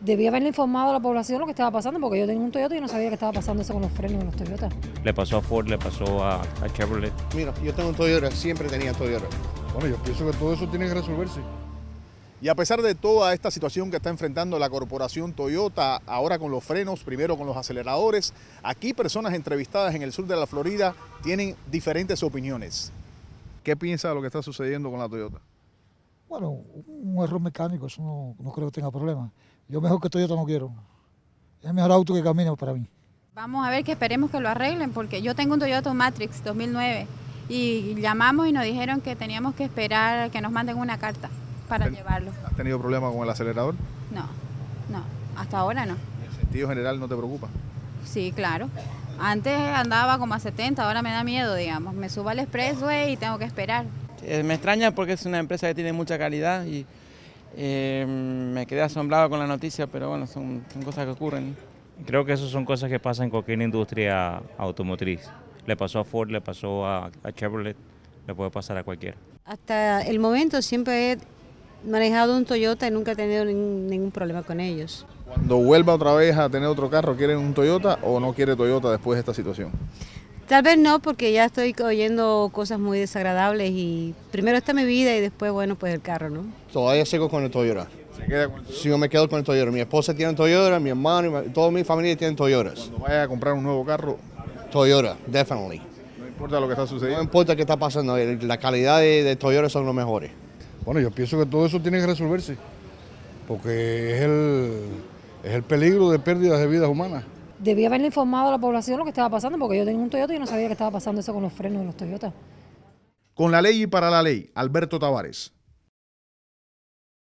Debía haberle informado a la población lo que estaba pasando, porque yo tenía un Toyota y no sabía que estaba pasando eso con los frenos de los Toyota. Le pasó a Ford, le pasó a, a Chevrolet. Mira, yo tengo un Toyota, siempre tenía Toyota. Bueno, yo pienso que todo eso tiene que resolverse. Y a pesar de toda esta situación que está enfrentando la corporación Toyota, ahora con los frenos, primero con los aceleradores, aquí personas entrevistadas en el sur de la Florida tienen diferentes opiniones. ¿Qué piensa de lo que está sucediendo con la Toyota? Bueno, un error mecánico, eso no, no creo que tenga problema. Yo mejor que Toyota no quiero. Es el mejor auto que camina para mí. Vamos a ver que esperemos que lo arreglen, porque yo tengo un Toyota Matrix 2009 y llamamos y nos dijeron que teníamos que esperar a que nos manden una carta para llevarlo. ¿Has tenido problemas con el acelerador? No, no, hasta ahora no. ¿En sentido general no te preocupa? Sí, claro. Antes andaba como a 70, ahora me da miedo, digamos. Me subo al expressway y tengo que esperar. Eh, me extraña porque es una empresa que tiene mucha calidad y eh, me quedé asombrado con la noticia, pero bueno, son, son cosas que ocurren. Creo que eso son cosas que pasan en cualquier industria automotriz. Le pasó a Ford, le pasó a, a Chevrolet, le puede pasar a cualquiera. Hasta el momento siempre he manejado un Toyota y nunca he tenido ningún, ningún problema con ellos. Cuando vuelva otra vez a tener otro carro, ¿quiere un Toyota o no quiere Toyota después de esta situación? Tal vez no, porque ya estoy oyendo cosas muy desagradables y primero está mi vida y después, bueno, pues el carro, ¿no? Todavía sigo con el Toyota. ¿Se queda con el Toyota? Si yo me quedo con el Toyota. Mi esposa tiene Toyota, mi hermano, toda mi familia tiene Toyotas. Cuando vaya a comprar un nuevo carro, Toyota, definitely. no importa lo que está No sucediendo. importa qué está pasando, la calidad de, de Toyota son los mejores. Bueno, yo pienso que todo eso tiene que resolverse. Porque es el, es el peligro de pérdidas de vidas humanas. Debía haberle informado a la población lo que estaba pasando, porque yo tenía un Toyota y no sabía que estaba pasando eso con los frenos de los Toyota. Con la ley y para la ley, Alberto Tavares.